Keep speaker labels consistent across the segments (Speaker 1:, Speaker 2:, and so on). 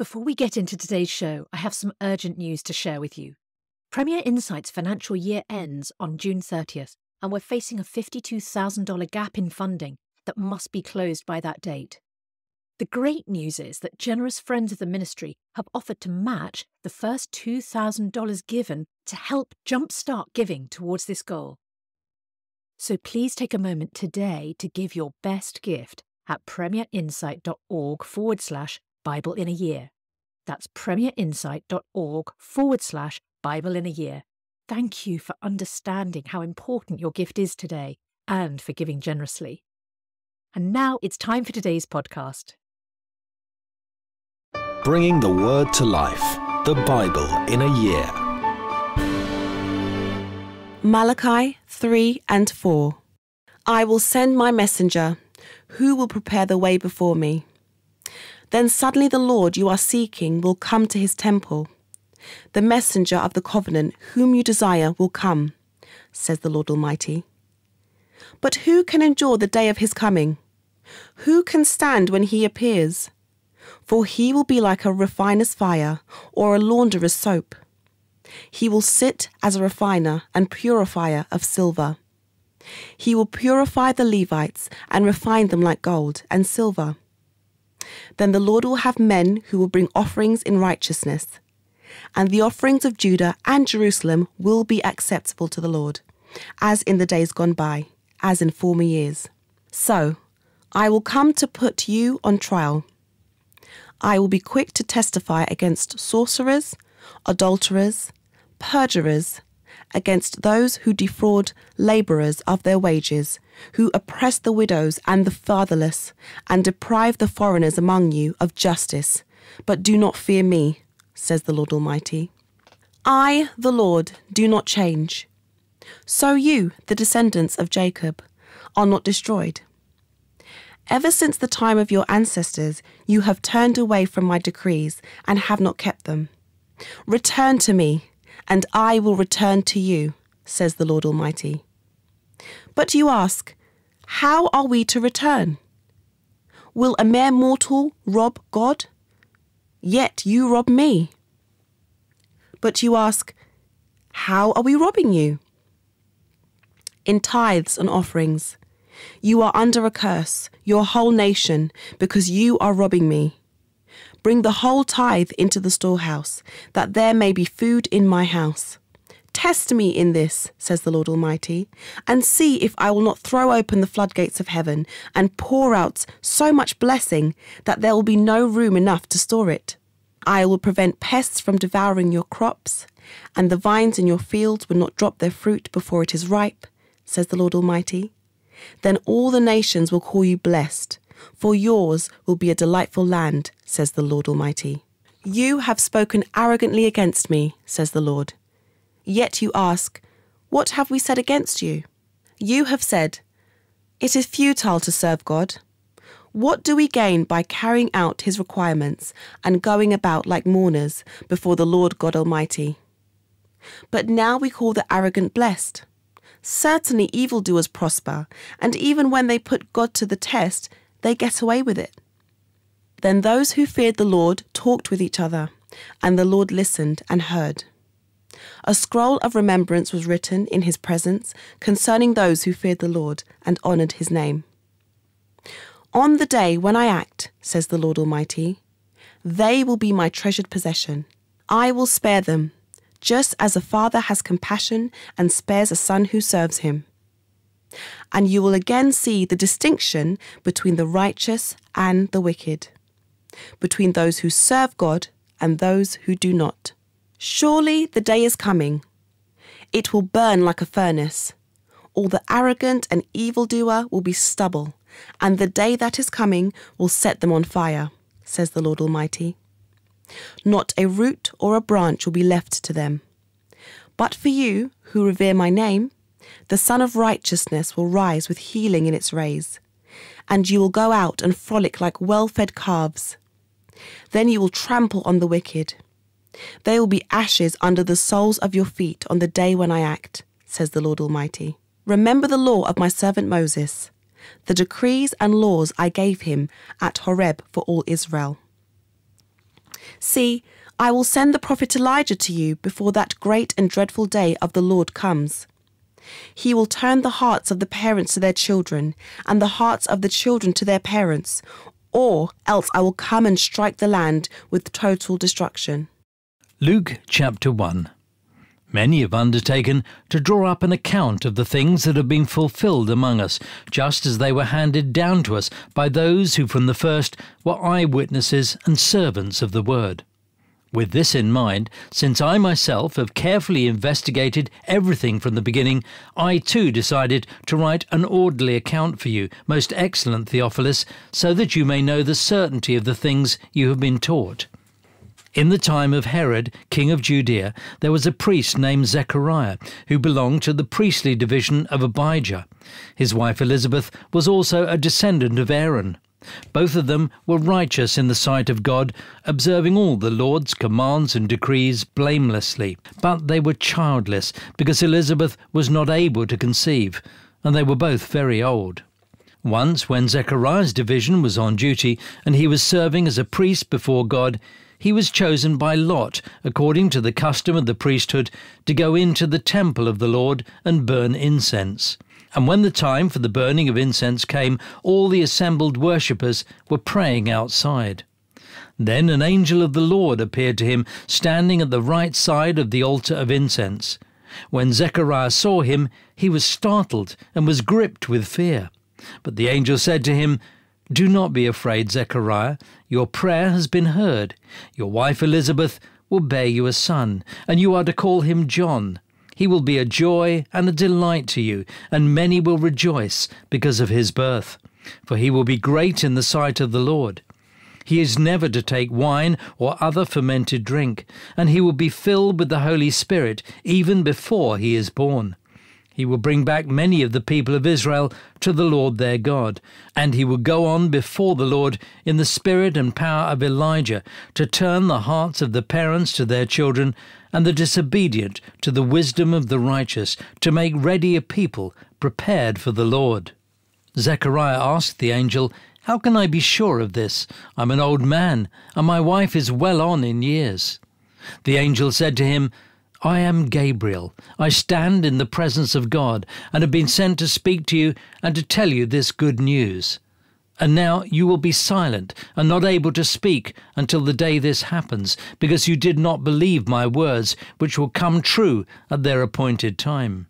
Speaker 1: Before we get into today's show, I have some urgent news to share with you. Premier Insight's financial year ends on June 30th, and we're facing a $52,000 gap in funding that must be closed by that date. The great news is that generous friends of the ministry have offered to match the first $2,000 given to help jumpstart giving towards this goal. So please take a moment today to give your best gift at premierinsight.org forward slash Bible in a year. That's premierinsight.org forward slash Bible in a year. Thank you for understanding how important your gift is today and for giving generously. And now it's time for today's podcast.
Speaker 2: Bringing the Word to life, the Bible in a year.
Speaker 3: Malachi 3 and 4. I will send my messenger, who will prepare the way before me. Then suddenly the Lord you are seeking will come to his temple. The messenger of the covenant whom you desire will come, says the Lord Almighty. But who can endure the day of his coming? Who can stand when he appears? For he will be like a refiner's fire or a launderer's soap. He will sit as a refiner and purifier of silver. He will purify the Levites and refine them like gold and silver. Then the Lord will have men who will bring offerings in righteousness, and the offerings of Judah and Jerusalem will be acceptable to the Lord, as in the days gone by, as in former years. So, I will come to put you on trial. I will be quick to testify against sorcerers, adulterers, perjurers, against those who defraud labourers of their wages, who oppress the widows and the fatherless, and deprive the foreigners among you of justice. But do not fear me, says the Lord Almighty. I, the Lord, do not change. So you, the descendants of Jacob, are not destroyed. Ever since the time of your ancestors, you have turned away from my decrees and have not kept them. Return to me, and I will return to you, says the Lord Almighty. But you ask, How are we to return? Will a mere mortal rob God? Yet you rob me. But you ask, How are we robbing you? In tithes and offerings. You are under a curse, your whole nation, because you are robbing me. Bring the whole tithe into the storehouse, that there may be food in my house. Test me in this, says the Lord Almighty, and see if I will not throw open the floodgates of heaven and pour out so much blessing that there will be no room enough to store it. I will prevent pests from devouring your crops, and the vines in your fields will not drop their fruit before it is ripe, says the Lord Almighty. Then all the nations will call you blessed, for yours will be a delightful land, says the Lord Almighty. You have spoken arrogantly against me, says the Lord. Yet you ask, What have we said against you? You have said, It is futile to serve God. What do we gain by carrying out his requirements and going about like mourners before the Lord God Almighty? But now we call the arrogant blessed. Certainly evildoers prosper, and even when they put God to the test, they get away with it. Then those who feared the Lord talked with each other, and the Lord listened and heard. A scroll of remembrance was written in his presence concerning those who feared the Lord and honoured his name. On the day when I act, says the Lord Almighty, they will be my treasured possession. I will spare them, just as a father has compassion and spares a son who serves him. And you will again see the distinction between the righteous and the wicked, between those who serve God and those who do not. Surely the day is coming. It will burn like a furnace. All the arrogant and evildoer will be stubble, and the day that is coming will set them on fire, says the Lord Almighty. Not a root or a branch will be left to them. But for you, who revere my name, the Sun of Righteousness will rise with healing in its rays, and you will go out and frolic like well fed calves. Then you will trample on the wicked. They will be ashes under the soles of your feet on the day when I act, says the Lord Almighty. Remember the law of my servant Moses, the decrees and laws I gave him at Horeb for all Israel. See, I will send the prophet Elijah to you before that great and dreadful day of the Lord comes. He will turn the hearts of the parents to their children, and the hearts of the children to their parents, or else I will come and strike the land with total destruction.
Speaker 4: Luke chapter 1 Many have undertaken to draw up an account of the things that have been fulfilled among us, just as they were handed down to us by those who from the first were eyewitnesses and servants of the word. With this in mind, since I myself have carefully investigated everything from the beginning, I too decided to write an orderly account for you, most excellent Theophilus, so that you may know the certainty of the things you have been taught. In the time of Herod, king of Judea, there was a priest named Zechariah, who belonged to the priestly division of Abijah. His wife Elizabeth was also a descendant of Aaron. Both of them were righteous in the sight of God, observing all the Lord's commands and decrees blamelessly. But they were childless, because Elizabeth was not able to conceive, and they were both very old. Once, when Zechariah's division was on duty, and he was serving as a priest before God, he was chosen by lot, according to the custom of the priesthood, to go into the temple of the Lord and burn incense. And when the time for the burning of incense came, all the assembled worshippers were praying outside. Then an angel of the Lord appeared to him, standing at the right side of the altar of incense. When Zechariah saw him, he was startled and was gripped with fear. But the angel said to him, Do not be afraid, Zechariah. Your prayer has been heard. Your wife Elizabeth will bear you a son, and you are to call him John. He will be a joy and a delight to you, and many will rejoice because of his birth. For he will be great in the sight of the Lord. He is never to take wine or other fermented drink, and he will be filled with the Holy Spirit even before he is born. He will bring back many of the people of Israel to the Lord their God, and he will go on before the Lord in the spirit and power of Elijah to turn the hearts of the parents to their children and the disobedient to the wisdom of the righteous, to make ready a people prepared for the Lord. Zechariah asked the angel, How can I be sure of this? I'm an old man, and my wife is well on in years. The angel said to him, I am Gabriel. I stand in the presence of God, and have been sent to speak to you and to tell you this good news. And now you will be silent and not able to speak until the day this happens, because you did not believe my words, which will come true at their appointed time.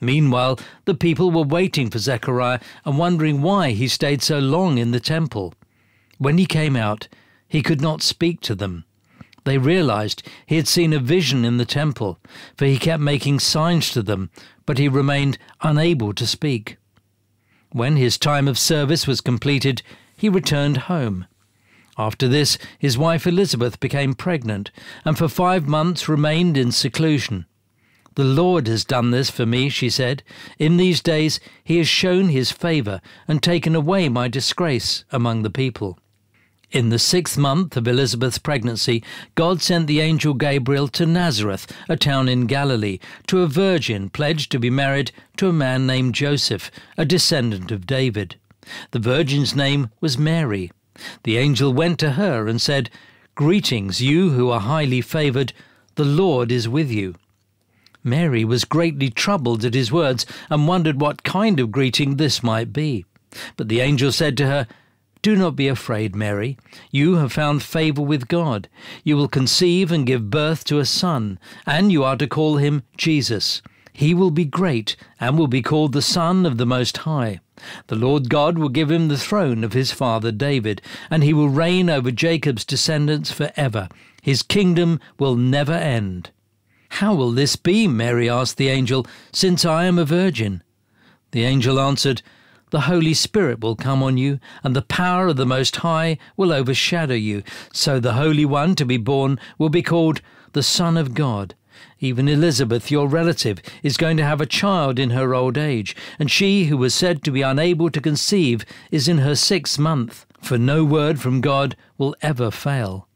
Speaker 4: Meanwhile, the people were waiting for Zechariah and wondering why he stayed so long in the temple. When he came out, he could not speak to them. They realized he had seen a vision in the temple, for he kept making signs to them, but he remained unable to speak. When his time of service was completed, he returned home. After this, his wife Elizabeth became pregnant, and for five months remained in seclusion. The Lord has done this for me, she said. In these days he has shown his favour and taken away my disgrace among the people. In the sixth month of Elizabeth's pregnancy, God sent the angel Gabriel to Nazareth, a town in Galilee, to a virgin pledged to be married to a man named Joseph, a descendant of David. The virgin's name was Mary. The angel went to her and said, Greetings, you who are highly favoured, the Lord is with you. Mary was greatly troubled at his words and wondered what kind of greeting this might be. But the angel said to her, do not be afraid, Mary. You have found favour with God. You will conceive and give birth to a son, and you are to call him Jesus. He will be great, and will be called the Son of the Most High. The Lord God will give him the throne of his father David, and he will reign over Jacob's descendants for ever. His kingdom will never end. How will this be? Mary asked the angel, since I am a virgin. The angel answered, the Holy Spirit will come on you, and the power of the Most High will overshadow you. So the Holy One to be born will be called the Son of God. Even Elizabeth, your relative, is going to have a child in her old age, and she who was said to be unable to conceive is in her sixth month, for no word from God will ever fail.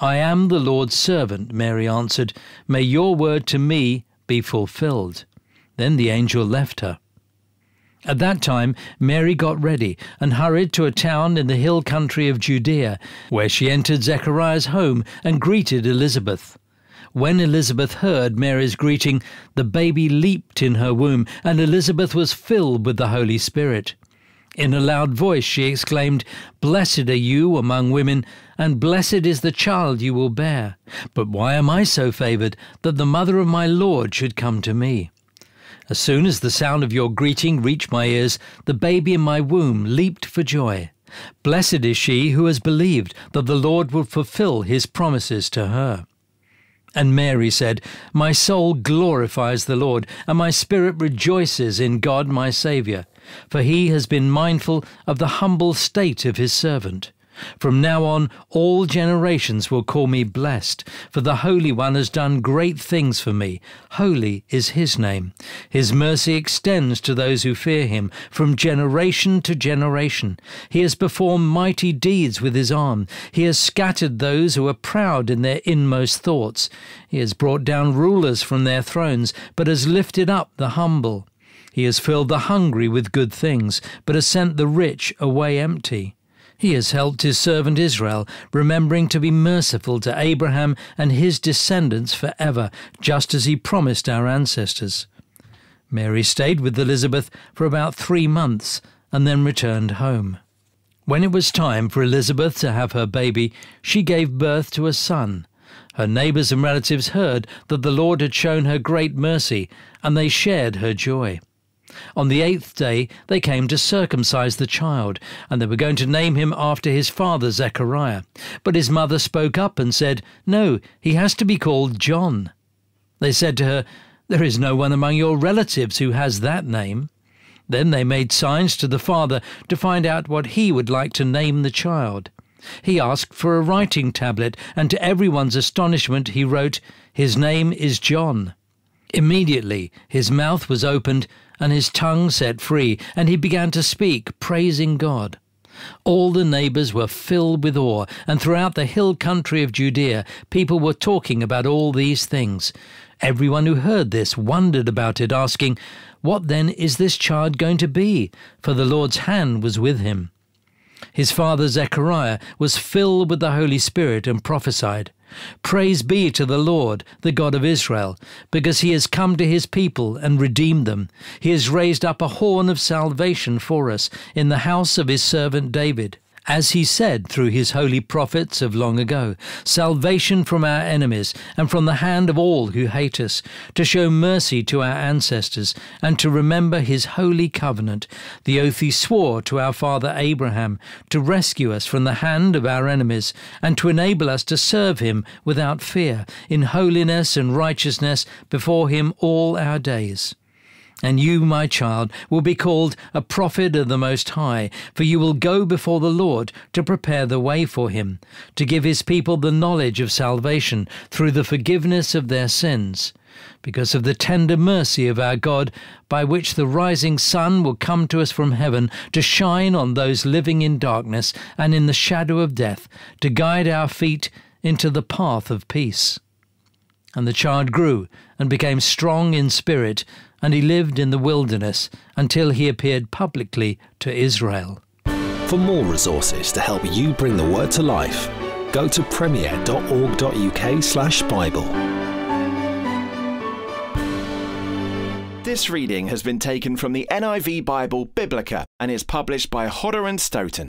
Speaker 4: I am the Lord's servant, Mary answered. May your word to me be fulfilled. Then the angel left her. At that time, Mary got ready and hurried to a town in the hill country of Judea, where she entered Zechariah's home and greeted Elizabeth. When Elizabeth heard Mary's greeting, the baby leaped in her womb, and Elizabeth was filled with the Holy Spirit. In a loud voice she exclaimed, Blessed are you among women, and blessed is the child you will bear. But why am I so favoured that the mother of my Lord should come to me? As soon as the sound of your greeting reached my ears, the baby in my womb leaped for joy. Blessed is she who has believed that the Lord will fulfill his promises to her. And Mary said, My soul glorifies the Lord, and my spirit rejoices in God my Saviour, for he has been mindful of the humble state of his servant. From now on, all generations will call me blessed, for the Holy One has done great things for me. Holy is his name. His mercy extends to those who fear him from generation to generation. He has performed mighty deeds with his arm. He has scattered those who are proud in their inmost thoughts. He has brought down rulers from their thrones, but has lifted up the humble. He has filled the hungry with good things, but has sent the rich away empty. He has helped his servant Israel, remembering to be merciful to Abraham and his descendants forever, just as he promised our ancestors. Mary stayed with Elizabeth for about three months and then returned home. When it was time for Elizabeth to have her baby, she gave birth to a son. Her neighbors and relatives heard that the Lord had shown her great mercy, and they shared her joy. On the eighth day they came to circumcise the child, and they were going to name him after his father Zechariah. But his mother spoke up and said, No, he has to be called John. They said to her, There is no one among your relatives who has that name. Then they made signs to the father to find out what he would like to name the child. He asked for a writing tablet, and to everyone's astonishment he wrote, His name is John. Immediately his mouth was opened and his tongue set free, and he began to speak, praising God. All the neighbors were filled with awe, and throughout the hill country of Judea, people were talking about all these things. Everyone who heard this wondered about it, asking, What then is this child going to be? For the Lord's hand was with him. His father Zechariah was filled with the Holy Spirit and prophesied. Praise be to the Lord, the God of Israel, because he has come to his people and redeemed them. He has raised up a horn of salvation for us in the house of his servant David as he said through his holy prophets of long ago, salvation from our enemies and from the hand of all who hate us, to show mercy to our ancestors, and to remember his holy covenant, the oath he swore to our father Abraham, to rescue us from the hand of our enemies, and to enable us to serve him without fear, in holiness and righteousness before him all our days. And you, my child, will be called a prophet of the Most High, for you will go before the Lord to prepare the way for him, to give his people the knowledge of salvation through the forgiveness of their sins, because of the tender mercy of our God, by which the rising sun will come to us from heaven to shine on those living in darkness and in the shadow of death, to guide our feet into the path of peace. And the child grew and became strong in spirit and he lived in the wilderness until he appeared publicly to Israel.
Speaker 2: For more resources to help you bring the word to life, go to premier.org.uk/slash Bible.
Speaker 5: This reading has been taken from the NIV Bible Biblica and is published by Hodder and Stoughton.